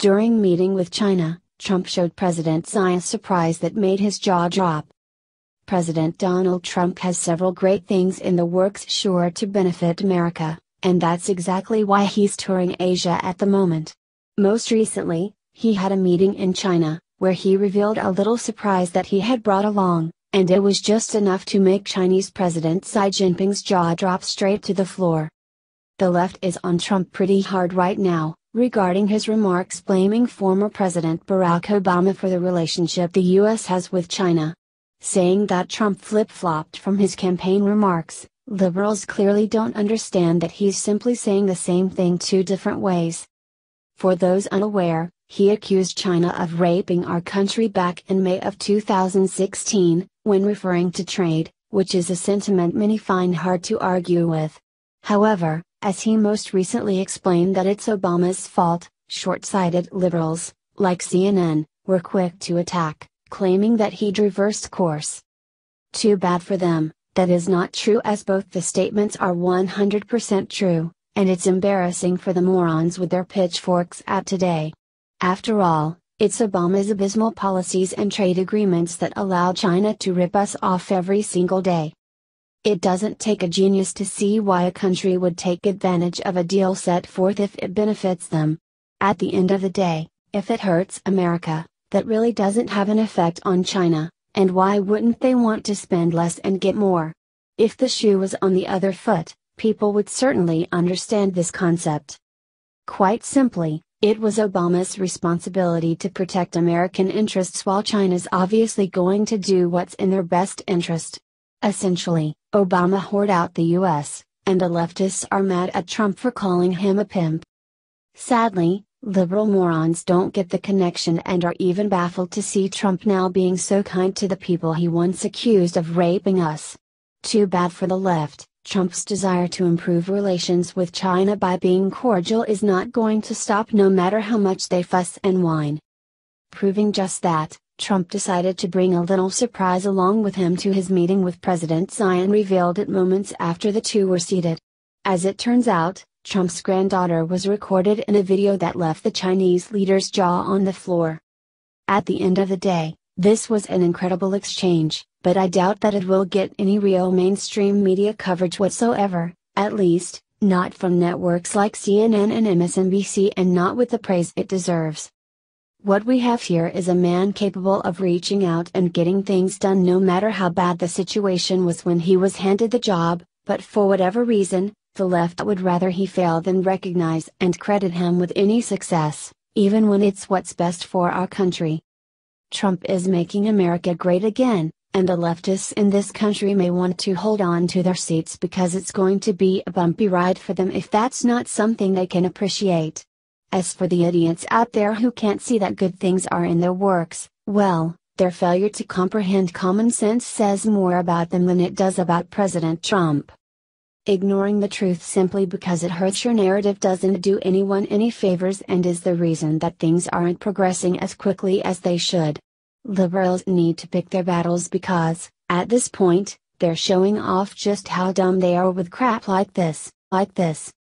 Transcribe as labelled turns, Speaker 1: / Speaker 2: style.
Speaker 1: During meeting with China, Trump showed President Xi a surprise that made his jaw drop. President Donald Trump has several great things in the works sure to benefit America, and that's exactly why he's touring Asia at the moment. Most recently, he had a meeting in China, where he revealed a little surprise that he had brought along, and it was just enough to make Chinese President Xi Jinping's jaw drop straight to the floor. The left is on Trump pretty hard right now, regarding his remarks blaming former President Barack Obama for the relationship the U.S. has with China saying that Trump flip flopped from his campaign remarks, liberals clearly don't understand that he's simply saying the same thing two different ways. For those unaware, he accused China of raping our country back in May of 2016, when referring to trade, which is a sentiment many find hard to argue with. However, as he most recently explained that it's Obama's fault, short sighted liberals, like CNN, were quick to attack claiming that he'd reversed course. Too bad for them, that is not true as both the statements are 100% true, and it's embarrassing for the morons with their pitchforks at today. After all, it's Obama's abysmal policies and trade agreements that allow China to rip us off every single day. It doesn't take a genius to see why a country would take advantage of a deal set forth if it benefits them. At the end of the day, if it hurts America, that really doesn't have an effect on China, and why wouldn't they want to spend less and get more? If the shoe was on the other foot, people would certainly understand this concept. Quite simply, it was Obama's responsibility to protect American interests while China's obviously going to do what's in their best interest. Essentially, Obama whored out the US, and the leftists are mad at Trump for calling him a pimp. Sadly, Liberal morons don't get the connection and are even baffled to see Trump now being so kind to the people he once accused of raping us. Too bad for the left, Trump's desire to improve relations with China by being cordial is not going to stop no matter how much they fuss and whine. Proving just that, Trump decided to bring a little surprise along with him to his meeting with President and revealed it moments after the two were seated. As it turns out, Trump's granddaughter was recorded in a video that left the Chinese leader's jaw on the floor. At the end of the day, this was an incredible exchange, but I doubt that it will get any real mainstream media coverage whatsoever, at least, not from networks like CNN and MSNBC and not with the praise it deserves. What we have here is a man capable of reaching out and getting things done no matter how bad the situation was when he was handed the job, but for whatever reason, the left would rather he fail than recognize and credit him with any success, even when it's what's best for our country. Trump is making America great again, and the leftists in this country may want to hold on to their seats because it's going to be a bumpy ride for them if that's not something they can appreciate. As for the idiots out there who can't see that good things are in their works, well, their failure to comprehend common sense says more about them than it does about President Trump. Ignoring the truth simply because it hurts your narrative doesn't do anyone any favors and is the reason that things aren't progressing as quickly as they should. Liberals need to pick their battles because, at this point, they're showing off just how dumb they are with crap like this, like this.